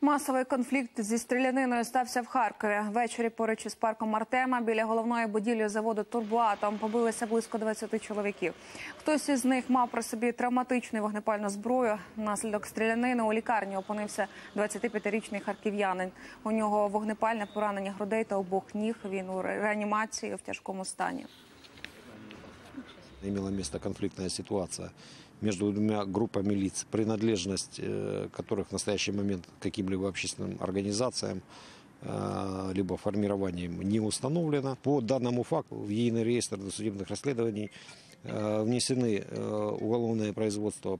Масовий конфлікт зі стріляниною стався в Харкові. Ввечері поруч із парком Артема біля головної будівлі заводу Турбоатом побилися близько 20 чоловіків. Хтось із них мав при собі травматичну вогнепальну зброю. Внаслідок стрілянини у лікарні опинився 25-річний харків'янин. У нього вогнепальне поранення грудей та обох ніг. Він у реанімації в тяжкому стані. Имела место конфликтная ситуация между двумя группами лиц, принадлежность э, которых в настоящий момент каким-либо общественным организациям э, либо формированием не установлено. По данному факту в единый реестр досудебных расследований э, внесены уголовные производства